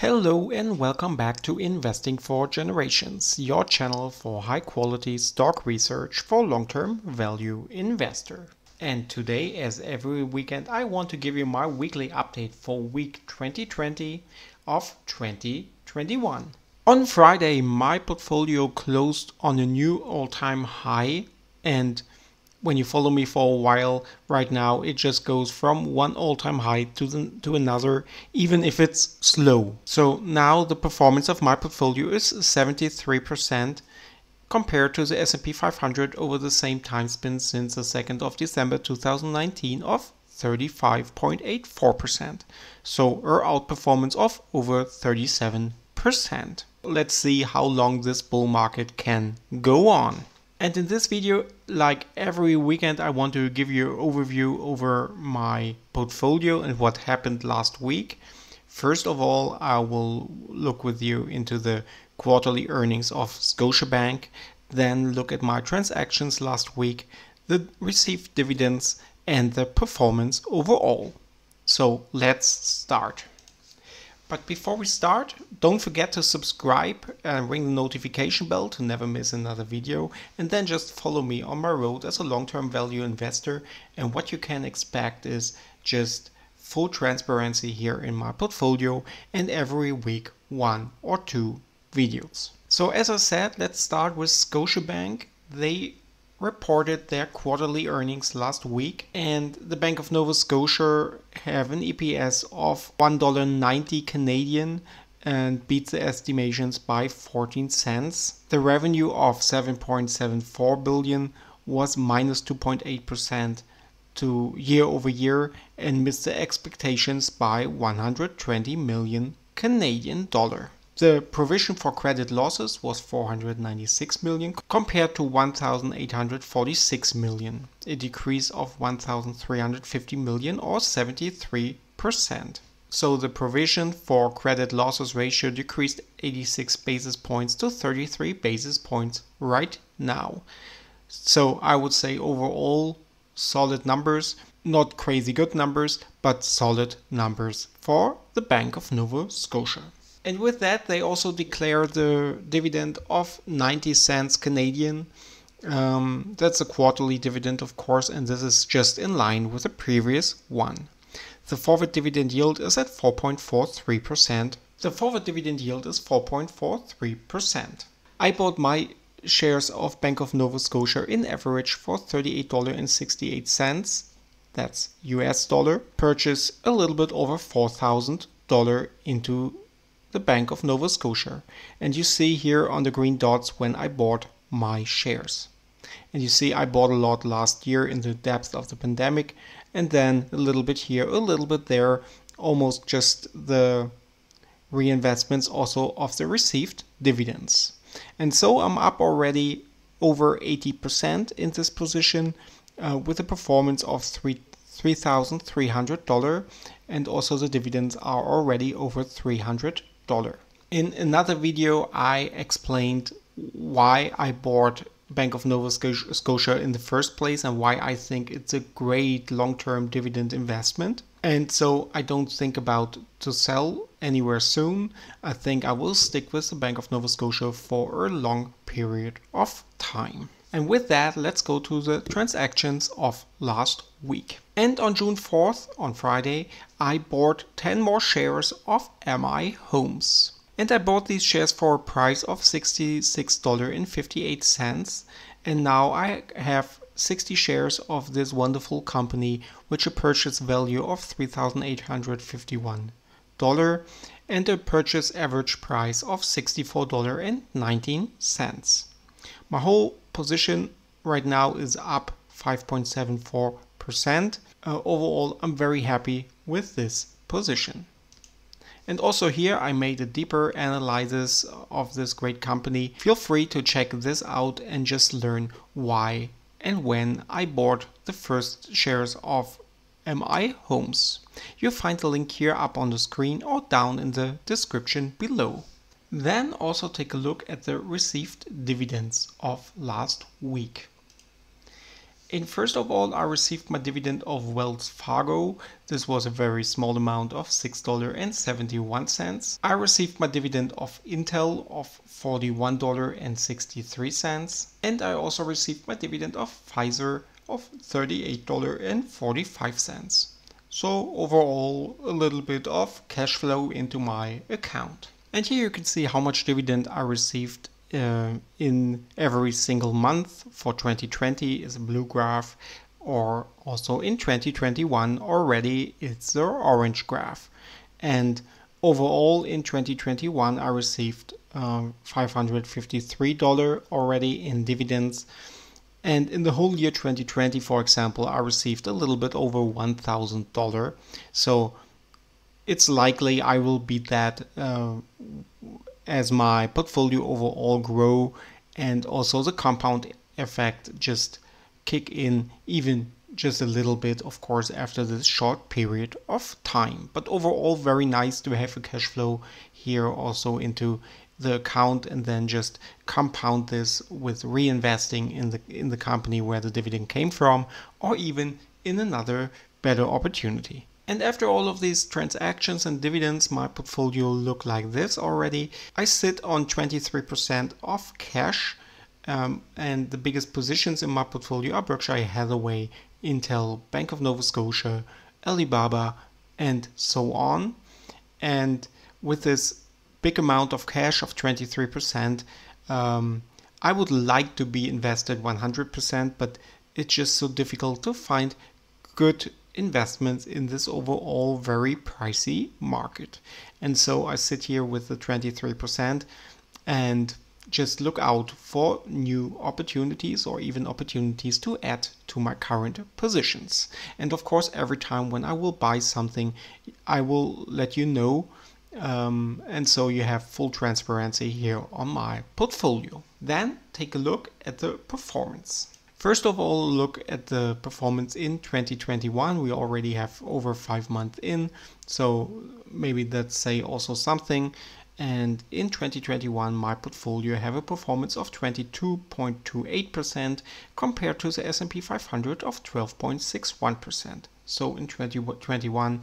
Hello and welcome back to Investing for Generations, your channel for high quality stock research for long term value investor. And today, as every weekend, I want to give you my weekly update for week 2020 of 2021. On Friday, my portfolio closed on a new all time high and when you follow me for a while right now it just goes from one all-time high to the, to another even if it's slow so now the performance of my portfolio is 73% compared to the S&P 500 over the same time span since the 2nd of December 2019 of 35.84%. So our outperformance of over 37%. Let's see how long this bull market can go on. And in this video, like every weekend, I want to give you an overview over my portfolio and what happened last week. First of all, I will look with you into the quarterly earnings of Scotiabank, then look at my transactions last week, the received dividends, and the performance overall. So let's start. But before we start, don't forget to subscribe and ring the notification bell to never miss another video and then just follow me on my road as a long-term value investor and what you can expect is just full transparency here in my portfolio and every week one or two videos. So as I said, let's start with Scotiabank. They reported their quarterly earnings last week and the Bank of Nova Scotia have an EPS of $1.90 Canadian and beat the estimations by 14 cents. The revenue of 7.74 billion was minus 2.8% to year over year and missed the expectations by 120 million Canadian dollar. The provision for credit losses was 496 million compared to 1,846 million, a decrease of 1,350 million or 73%. So the provision for credit losses ratio decreased 86 basis points to 33 basis points right now. So I would say overall solid numbers, not crazy good numbers, but solid numbers for the Bank of Nova Scotia. And with that, they also declared the dividend of 90 cents Canadian. Um, that's a quarterly dividend, of course, and this is just in line with the previous one. The forward dividend yield is at 4.43%. The forward dividend yield is 4.43%. I bought my shares of Bank of Nova Scotia in average for $38.68. That's US dollar. Purchase a little bit over $4,000 into the Bank of Nova Scotia. And you see here on the green dots when I bought my shares. And you see I bought a lot last year in the depth of the pandemic and then a little bit here, a little bit there, almost just the reinvestments also of the received dividends. And so I'm up already over 80% in this position uh, with a performance of three $3,300 and also the dividends are already over 300 in another video, I explained why I bought Bank of Nova Scotia in the first place and why I think it's a great long-term dividend investment. And so I don't think about to sell anywhere soon. I think I will stick with the Bank of Nova Scotia for a long period of time. And with that, let's go to the transactions of last week. And on June 4th, on Friday, I bought 10 more shares of M/I Homes. And I bought these shares for a price of $66.58. And now I have 60 shares of this wonderful company, which a purchase value of $3,851 and a purchase average price of $64.19. My whole position right now is up 5.74%. Uh, overall, I'm very happy with this position. And also here I made a deeper analysis of this great company. Feel free to check this out and just learn why and when I bought the first shares of M/I Homes. You'll find the link here up on the screen or down in the description below. Then also take a look at the received dividends of last week. And first of all, I received my dividend of Wells Fargo. This was a very small amount of $6.71. I received my dividend of Intel of $41.63. And I also received my dividend of Pfizer of $38.45. So overall, a little bit of cash flow into my account. And here you can see how much dividend I received uh, in every single month for 2020 is a blue graph or also in 2021 already it's the orange graph. And overall in 2021 I received um, $553 already in dividends. And in the whole year 2020 for example I received a little bit over $1,000 so it's likely I will beat that uh, as my portfolio overall grow and also the compound effect just kick in even just a little bit of course after this short period of time. But overall very nice to have a cash flow here also into the account and then just compound this with reinvesting in the in the company where the dividend came from or even in another better opportunity and after all of these transactions and dividends, my portfolio look like this already. I sit on 23% of cash um, and the biggest positions in my portfolio are Berkshire Hathaway, Intel, Bank of Nova Scotia, Alibaba, and so on. And with this big amount of cash of 23%, um, I would like to be invested 100%, but it's just so difficult to find good investments in this overall very pricey market. And so I sit here with the 23% and just look out for new opportunities or even opportunities to add to my current positions. And of course, every time when I will buy something, I will let you know. Um, and so you have full transparency here on my portfolio. Then take a look at the performance. First of all, look at the performance in 2021. We already have over five months in, so maybe that's say also something. And in 2021, my portfolio have a performance of 22.28% compared to the S&P 500 of 12.61%. So in 2021,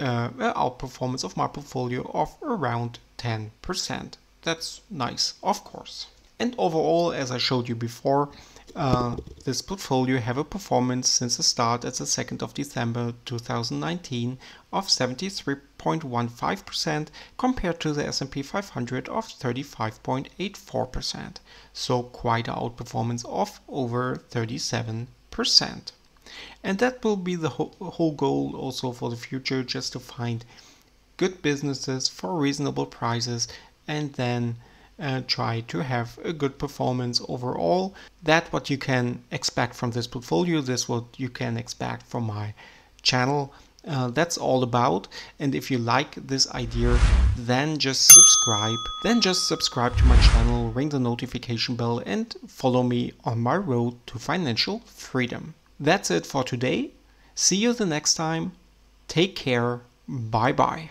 uh, outperformance of my portfolio of around 10%. That's nice, of course. And overall, as I showed you before, uh, this portfolio have a performance since the start at the 2nd of December 2019 of 73.15% compared to the S&P 500 of 35.84%. So quite a outperformance of over 37%. And that will be the whole goal also for the future, just to find good businesses for reasonable prices and then try to have a good performance overall. That what you can expect from this portfolio. This what you can expect from my channel. Uh, that's all about and if you like this idea then just subscribe then just subscribe to my channel ring the notification bell and follow me on my road to financial freedom that's it for today see you the next time take care bye bye